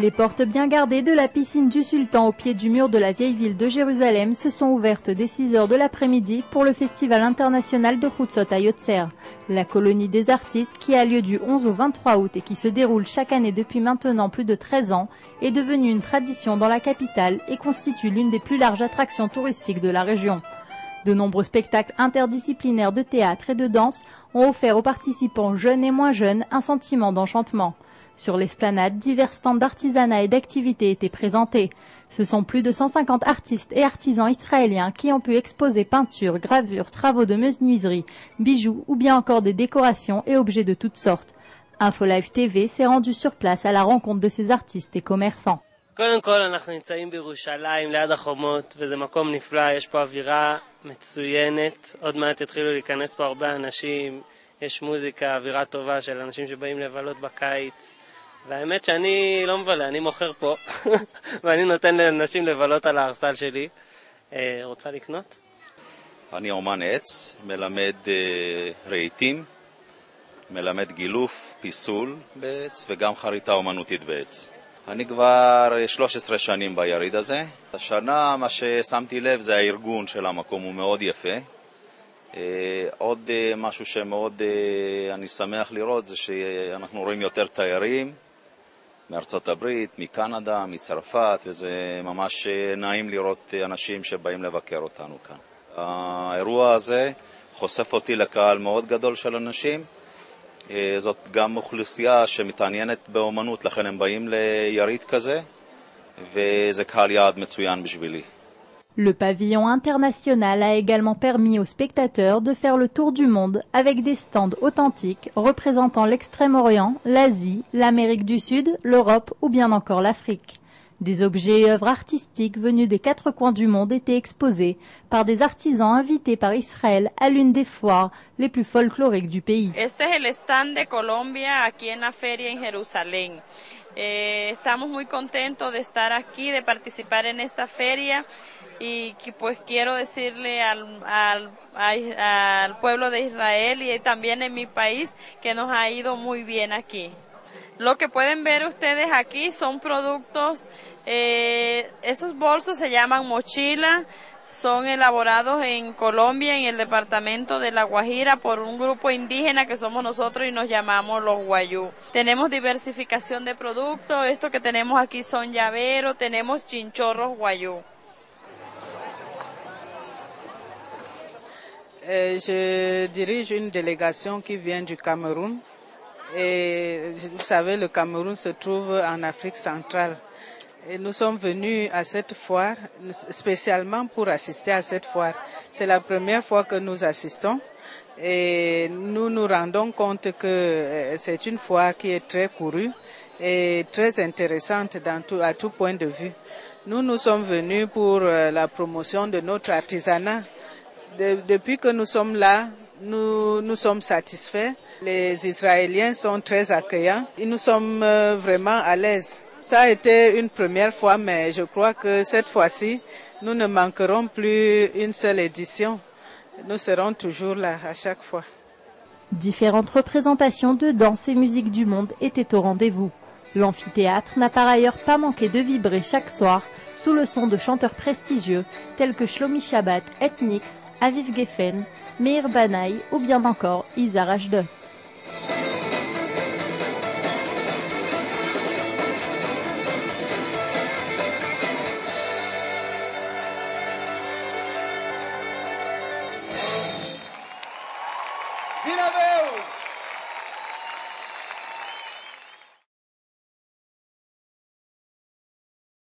Les portes bien gardées de la piscine du Sultan au pied du mur de la vieille ville de Jérusalem se sont ouvertes dès 6 heures de l'après-midi pour le Festival international de Chutzot à la colonie des artistes qui a lieu du 11 au 23 août et qui se déroule chaque année depuis maintenant plus de 13 ans, est devenue une tradition dans la capitale et constitue l'une des plus larges attractions touristiques de la région. De nombreux spectacles interdisciplinaires de théâtre et de danse ont offert aux participants jeunes et moins jeunes un sentiment d'enchantement. Sur l'esplanade, divers stands d'artisanat et d'activités étaient présentés. Ce sont plus de 150 artistes et artisans israéliens qui ont pu exposer peintures, gravures, travaux de menuiserie, bijoux ou bien encore des décorations et objets de toutes sortes. InfoLive TV s'est rendu sur place à la rencontre de ces artistes et commerçants. קודם כל אנחנו נמצאים בירושלים ליד החומות וזה מקום נפלא, יש פה אווירה מצוינת, עוד מעט יתחילו להיכנס פה הרבה אנשים, יש מוזיקה, אווירה טובה של אנשים שבאים לבלות בקיץ והאמת שאני לא מבלה, אני מוכר פה ואני נותן לאנשים לבלות על הארסל שלי. אה, רוצה לקנות? אני אומן עץ, מלמד אה, רהיטים, מלמד גילוף, פיסול בעץ וגם חריטה אומנותית בעץ. אני כבר 13 שנים ביריד הזה. השנה מה ששמתי לב זה הארגון של המקום, הוא מאוד יפה. אה, עוד אה, משהו שמאוד אה, אני שמח לראות זה שאנחנו רואים יותר תיירים מארצות הברית, מקנדה, מצרפת, וזה ממש נעים לראות אנשים שבאים לבקר אותנו כאן. האירוע הזה חושף אותי לקהל מאוד גדול של אנשים. זאת גם אוכלוסייה שמתעניינת באומנות, לכן הם באים ליריד כזה, וזה קהל יעד מצוין בשבילי. Le pavillon international a également permis aux spectateurs de faire le tour du monde avec des stands authentiques représentant l'Extrême-Orient, l'Asie, l'Amérique du Sud, l'Europe ou bien encore l'Afrique. Des objets et œuvres artistiques venus des quatre coins du monde étaient exposés par des artisans invités par Israël à l'une des foires les plus folkloriques du pays. Eh, estamos muy contentos de estar aquí, de participar en esta feria y que pues quiero decirle al, al, pueblo de Israel y también en mi país que nos ha ido muy bien aquí. Lo que pueden ver ustedes aquí son productos, eh, esos bolsos se llaman mochila, son elaborados en Colombia, en el departamento de La Guajira, por un grupo indígena que somos nosotros y nos llamamos los Guayú. Tenemos diversificación de productos, esto que tenemos aquí son llaveros, tenemos chinchorros Guayú. Euh, je dirige une délégation qui vient du Cameroun. Et vous savez, le Cameroun se trouve en Afrique centrale. Nous sommes venus à cette foire spécialement pour assister à cette foire. C'est la première fois que nous assistons et nous nous rendons compte que c'est une foire qui est très courue et très intéressante à tout point de vue. Nous nous sommes venus pour la promotion de notre artisanat. De, depuis que nous sommes là, nous, nous sommes satisfaits. Les Israéliens sont très accueillants et nous sommes vraiment à l'aise. Ça a été une première fois, mais je crois que cette fois-ci, nous ne manquerons plus une seule édition. Nous serons toujours là à chaque fois. Différentes représentations de danse et musique du monde étaient au rendez-vous. L'amphithéâtre n'a par ailleurs pas manqué de vibrer chaque soir sous le son de chanteurs prestigieux tels que Shlomi Shabbat, Ethnix, Aviv Geffen, Meir Banaï ou bien encore Izar Ashdod. Vila Deus!